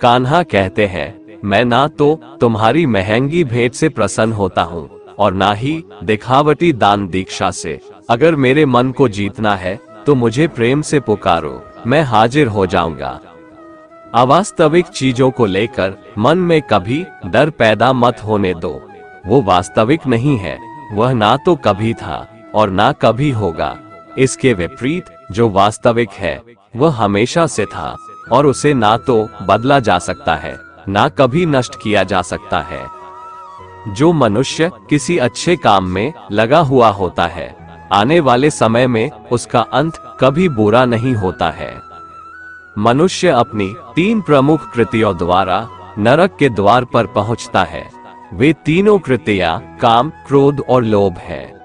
कान्हा कहते हैं, मैं ना तो तुम्हारी महँगी भेंट से प्रसन्न होता हूँ, और ना ही दिखावटी दान दीक्षा से। अगर मेरे मन को जीतना है तो मुझे प्रेम से पुकारो, मैं हाजिर हो जाऊँगा। अवास्तविक चीज़ों को लेकर मन में कभी डर पैदा मत होने दो। वो वास्तविक नहीं है, वह ना तो कभी था, और ना कभी होगा। इसके विपरीत, जो वास्तविक है, वह हमेशा से था। और उसे ना तो बदला जा सकता है, ना कभी नष्ट किया जा सकता है। जो मनुष्य किसी अच्छे काम में लगा हुआ होता है, आने वाले समय में उसका अंत कभी बुरा नहीं होता है। मनुष्य अपनी तीन प्रमुख कृतियों द्वारा नरक के द्वार पर पहुँचता है। वे तीनों कृतियाँ काम, क्रोध और लोभ है।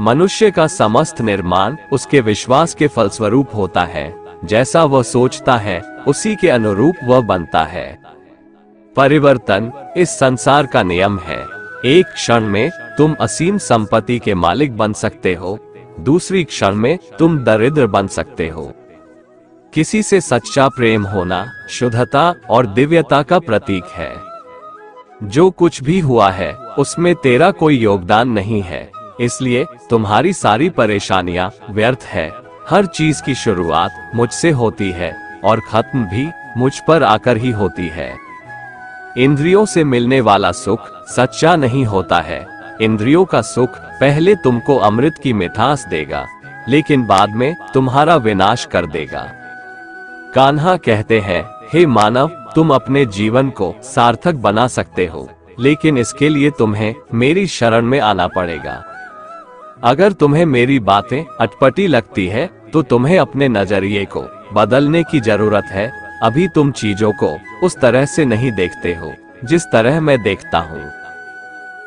मनुष्य का समस्त निर्माण उसके विश्वास के फलस्वरूप होता है। जैसा वह सोचता है, उसी के अनुरूप वह बनता है। परिवर्तन इस संसार का नियम है। एक क्षण में तुम असीम संपत्ति के मालिक बन सकते हो, दूसरी क्षण में तुम दरिद्र बन सकते हो। किसी से सच्चा प्रेम होना शुद्धता और दिव्यता का प्रतीक है। जो कुछ भी हुआ है, उसमें तेरा कोई योगदान नहीं है, इसलिए तुम्हारी सारी परेशानियाँ व्यर्थ है। हर चीज़ की शुरुआत मुझसे होती है और खत्म भी मुझ पर आकर ही होती है। इंद्रियों से मिलने वाला सुख सच्चा नहीं होता है। इंद्रियों का सुख पहले तुमको अमृत की मिठास देगा, लेकिन बाद में तुम्हारा विनाश कर देगा। कान्हा कहते हैं, हे मानव, तुम अपने जीवन को सार्थक बना सकते हो, लेकिन इसके लिए तुम्हें मेरी शरण में आना पड़ेगा। अगर तुम्हें मेरी बातें अटपटी लगती है तो तुम्हें अपने नज़रिए को बदलने की ज़रूरत है। अभी तुम चीज़ों को उस तरह से नहीं देखते हो, जिस तरह मैं देखता हूँ।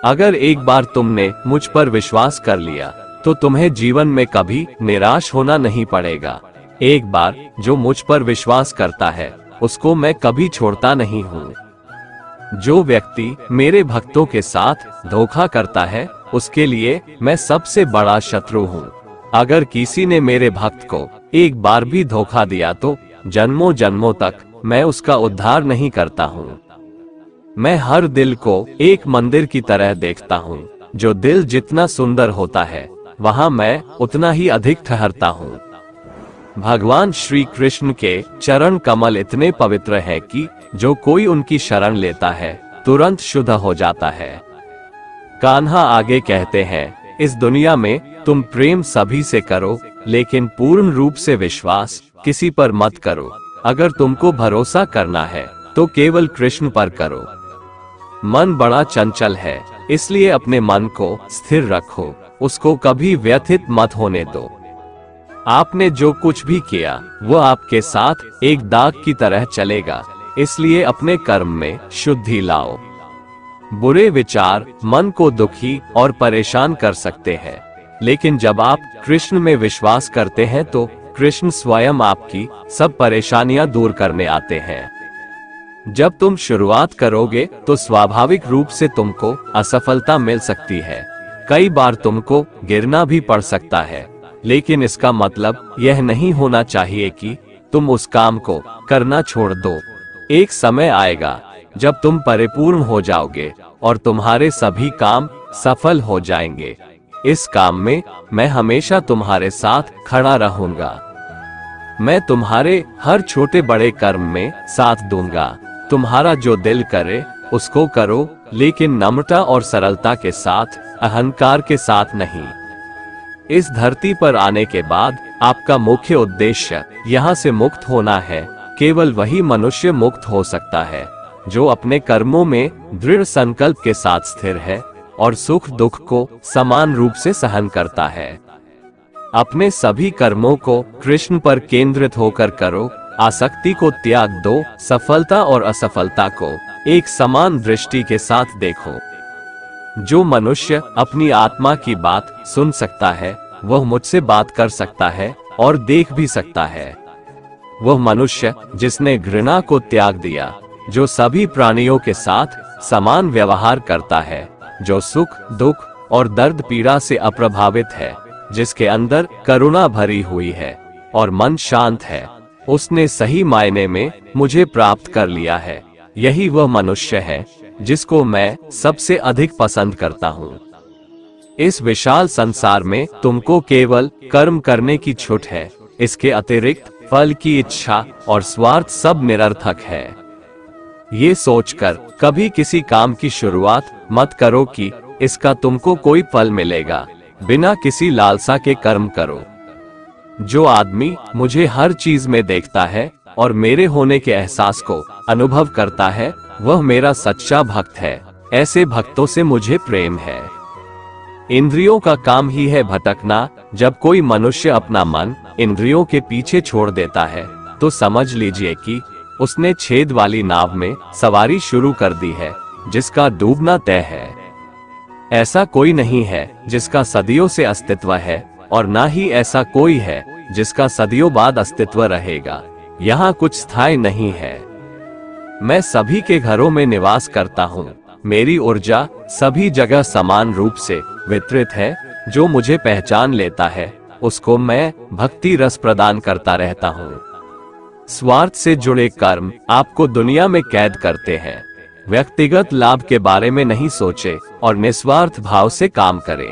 अगर एक बार तुमने मुझ पर विश्वास कर लिया तो तुम्हें जीवन में कभी निराश होना नहीं पड़ेगा। एक बार जो मुझ पर विश्वास करता है, उसको मैं कभी छोड़ता नहीं हूँ। जो व्यक्ति मेरे भक्तों के साथ धोखा करता है, उसके लिए मैं सबसे बड़ा शत्रु हूँ। अगर किसी ने मेरे भक्त को एक बार भी धोखा दिया तो जन्मों जन्मों तक मैं उसका उद्धार नहीं करता हूँ। मैं हर दिल को एक मंदिर की तरह देखता हूँ, जो दिल जितना सुंदर होता है, वहाँ मैं उतना ही अधिक ठहरता हूँ। भगवान श्री कृष्ण के चरण कमल इतने पवित्र है कि जो कोई उनकी शरण लेता है, तुरंत शुद्ध हो जाता है। कान्हा आगे कहते हैं, इस दुनिया में तुम प्रेम सभी से करो, लेकिन पूर्ण रूप से विश्वास किसी पर मत करो। अगर तुमको भरोसा करना है तो केवल कृष्ण पर करो। मन बड़ा चंचल है, इसलिए अपने मन को स्थिर रखो, उसको कभी व्यथित मत होने दो। आपने जो कुछ भी किया, वो आपके साथ एक दाग की तरह चलेगा, इसलिए अपने कर्म में शुद्धि लाओ। बुरे विचार मन को दुखी और परेशान कर सकते हैं। लेकिन जब आप कृष्ण में विश्वास करते हैं तो कृष्ण स्वयं आपकी सब परेशानियाँ दूर करने आते हैं। जब तुम शुरुआत करोगे तो स्वाभाविक रूप से तुमको असफलता मिल सकती है। कई बार तुमको गिरना भी पड़ सकता है। लेकिन इसका मतलब यह नहीं होना चाहिए कि तुम उस काम को करना छोड़ दो। एक समय आएगा, जब तुम परिपूर्ण हो जाओगे और तुम्हारे सभी काम सफल हो जाएँगे। इस काम में मैं हमेशा तुम्हारे साथ खड़ा रहूँगा। मैं तुम्हारे हर छोटे बड़े कर्म में साथ दूँगा। तुम्हारा जो दिल करे, उसको करो, लेकिन नम्रता और सरलता के साथ, अहंकार के साथ नहीं। इस धरती पर आने के बाद, आपका मुख्य उद्देश्य यहाँ से मुक्त होना है। केवल वही मनुष्य मुक्त हो सकता है, जो अपने कर्मों में दृढ़ संकल्प के साथ स्थिर है। और सुख दुख को समान रूप से सहन करता है। अपने सभी कर्मों को कृष्ण पर केंद्रित होकर करो। आसक्ति को त्याग दो, सफलता और असफलता को एक समान दृष्टि के साथ देखो। जो मनुष्य अपनी आत्मा की बात सुन सकता है, वह मुझसे बात कर सकता है और देख भी सकता है। वह मनुष्य जिसने घृणा को त्याग दिया, जो सभी प्राणियों के साथ समान व्यवहार करता है जो सुख, दुख और दर्द पीड़ा से अप्रभावित है, जिसके अंदर करुणा भरी हुई है और मन शांत है। उसने सही मायने में मुझे प्राप्त कर लिया है। यही वह मनुष्य है, जिसको मैं सबसे अधिक पसंद करता हूँ। इस विशाल संसार में तुमको केवल कर्म करने की छूट है। इसके अतिरिक्त फल की इच्छा और स्वार्थ सब निरर्थक है। ये सोचकर कभी किसी काम की शुरुआत मत करो कि इसका तुमको कोई फल मिलेगा। बिना किसी लालसा के कर्म करो। जो आदमी मुझे हर चीज़ में देखता है और मेरे होने के एहसास को अनुभव करता है, वह मेरा सच्चा भक्त है। ऐसे भक्तों से मुझे प्रेम है। इंद्रियों का काम ही है भटकना। जब कोई मनुष्य अपना मन इंद्रियों के पीछे छोड़ देता है तो समझ लीजिए कि उसने छेद वाली नाव में सवारी शुरू कर दी है, जिसका डूबना तय है। ऐसा कोई नहीं है, जिसका सदियों से अस्तित्व है, और ना ही ऐसा कोई है, जिसका सदियों बाद अस्तित्व रहेगा। यहाँ कुछ स्थायी नहीं है। मैं सभी के घरों में निवास करता हूँ। मेरी ऊर्जा सभी जगह समान रूप से वितरित है, जो मुझे पहचान लेता है, उसको मैं भक्ति रस प्रदान करता रहता हूँ। स्वार्थ से जुड़े कर्म आपको दुनिया में कैद करते हैं। व्यक्तिगत लाभ के बारे में नहीं सोचे और निस्वार्थ भाव से काम करें।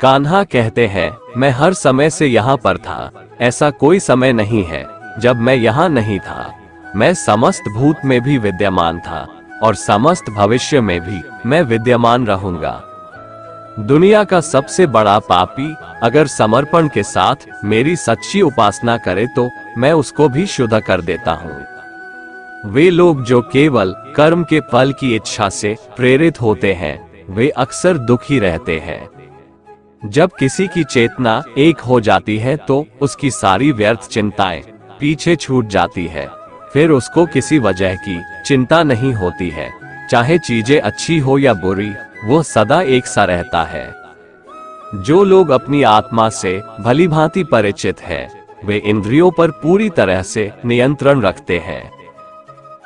कान्हा कहते हैं, मैं हर समय से यहाँ पर था। ऐसा कोई समय नहीं है, जब मैं यहाँ नहीं था। मैं समस्त भूत में भी विद्यमान था और समस्त भविष्य में भी मैं विद्यमान रहूँगा। दुनिया का सबसे बड़ा पापी अगर समर्पण के साथ मेरी सच्ची उपासना करे तो मैं उसको भी शुद्ध कर देता हूँ। वे लोग जो केवल कर्म के फल की इच्छा से प्रेरित होते हैं, वे अक्सर दुखी रहते हैं। जब किसी की चेतना एक हो जाती है तो उसकी सारी व्यर्थ चिंताएँ पीछे छूट जाती है। फिर उसको किसी वजह की चिंता नहीं होती है, चाहे चीज़ें अच्छी हो या बुरी वो सदा एक सा रहता है। जो लोग अपनी आत्मा से भली भांति परिचित है, वे इंद्रियों पर पूरी तरह से नियंत्रण रखते हैं।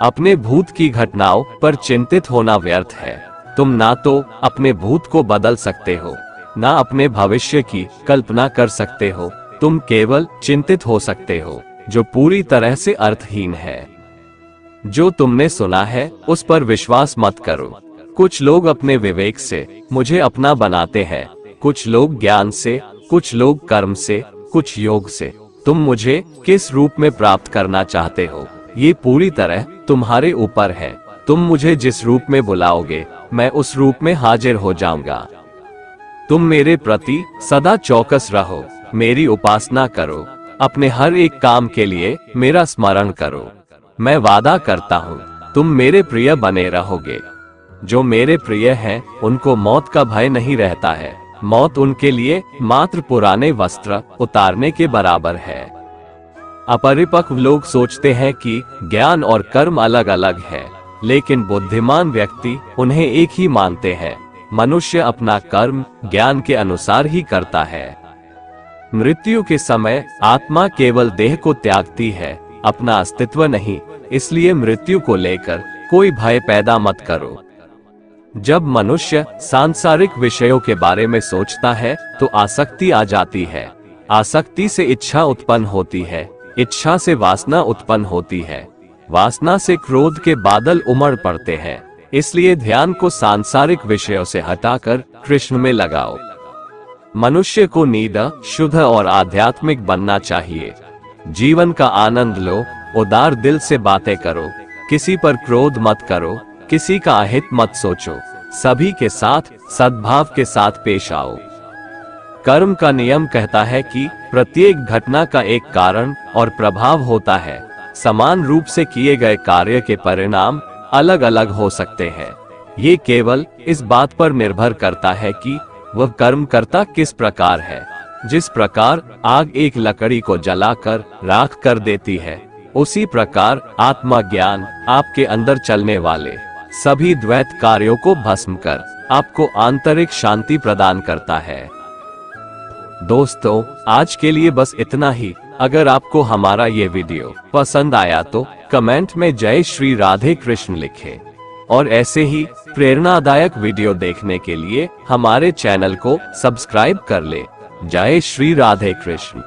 अपने भूत की घटनाओं पर चिंतित होना व्यर्थ है। तुम ना तो अपने भूत को बदल सकते हो, ना अपने भविष्य की कल्पना कर सकते हो। तुम केवल चिंतित हो सकते हो, जो पूरी तरह से अर्थहीन है। जो तुमने सुना है, उस पर विश्वास मत करो। कुछ लोग अपने विवेक से मुझे अपना बनाते हैं। कुछ लोग ज्ञान से, कुछ लोग कर्म से, कुछ योग से। तुम मुझे किस रूप में प्राप्त करना चाहते हो? ये पूरी तरह तुम्हारे ऊपर है। तुम मुझे जिस रूप में बुलाओगे, मैं उस रूप में हाजिर हो जाऊँगा। तुम मेरे प्रति सदा चौकस रहो। मेरी उपासना करो। अपने हर एक काम के लिए मेरा स्मरण करो। मैं वादा करता हूँ, तुम मेरे प्रिय बने रहोगे। जो मेरे प्रिय हैं, उनको मौत का भय नहीं रहता है। मौत उनके लिए मात्र पुराने वस्त्र उतारने के बराबर है। अपरिपक्व लोग सोचते हैं कि ज्ञान और कर्म अलग अलग है लेकिन बुद्धिमान व्यक्ति उन्हें एक ही मानते हैं। मनुष्य अपना कर्म ज्ञान के अनुसार ही करता है। मृत्यु के समय आत्मा केवल देह को त्यागती है अपना अस्तित्व नहीं इसलिए मृत्यु को लेकर कोई भय पैदा मत करो। जब मनुष्य सांसारिक विषयों के बारे में सोचता है तो आसक्ति आ जाती है। आसक्ति से इच्छा उत्पन्न होती है। इच्छा से वासना उत्पन्न होती है। वासना से क्रोध के बादल उमड़ पड़ते हैं। इसलिए ध्यान को सांसारिक विषयों से हटाकर कृष्ण में लगाओ। मनुष्य को नींद शुद्ध और आध्यात्मिक बनना चाहिए। जीवन का आनंद लो, उदार दिल से बातें करो। किसी पर क्रोध मत करो। किसी का अहित मत सोचो। सभी के साथ, सद्भाव के साथ पेश आओ। कर्म का नियम कहता है कि प्रत्येक घटना का एक कारण और प्रभाव होता है। समान रूप से किए गए कार्य के परिणाम अलग अलग हो सकते हैं। ये केवल इस बात पर निर्भर करता है कि वह कर्म करता किस प्रकार है। जिस प्रकार आग एक लकड़ी को जलाकर राख कर देती है, उसी प्रकार आत्मा ज्ञान आपके अंदर चलने वाले। सभी द्वैत कार्यों को भस्म कर, आपको आंतरिक शांति प्रदान करता है। दोस्तों, आज के लिए बस इतना ही। अगर आपको हमारा ये वीडियो पसंद आया तो कमेंट में जय श्री राधे कृष्ण लिखें। और ऐसे ही प्रेरणादायक वीडियो देखने के लिए हमारे चैनल को सब्सक्राइब कर ले। जय श्री राधे कृष्ण।